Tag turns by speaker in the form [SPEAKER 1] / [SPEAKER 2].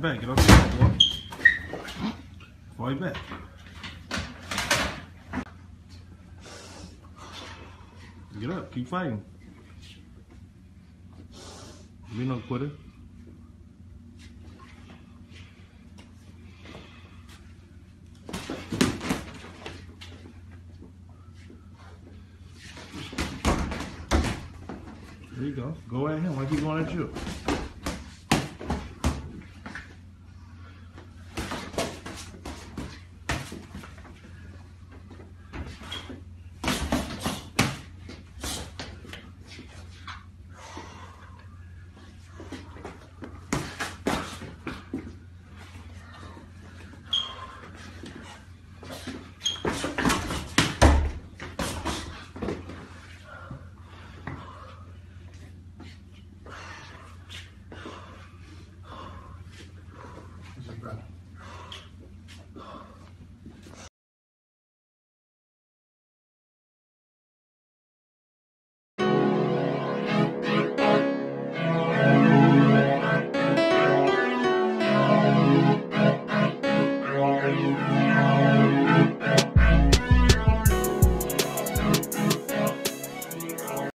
[SPEAKER 1] back. Get off the back, boy. Fall back. Get up. Keep fighting. Be no quitter. There you go. Go at him like he's going at you.